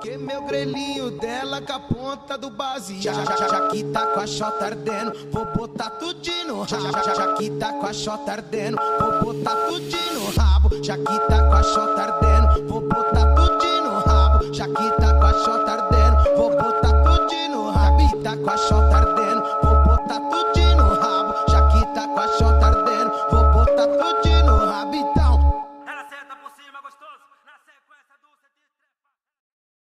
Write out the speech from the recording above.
Que meu grelhinho dela com a ponta do base. Já, já, já, já que tá com a chota ardendo, vou botar tudinho. Já, já, já, já que tá com a chota ardendo, vou botar tudinho no rabo. Já que tá com a chota ardendo, vou botar tudinho no rabo. Já que tá com a chota ardendo, vou botar tudinho no rabo. Já que tá com a chota ardendo, vou botar tudinho no rabo. Já que tá com a chota ardendo, vou botar tudinho no rabitão. ela senta por cima, gostoso, na sequência.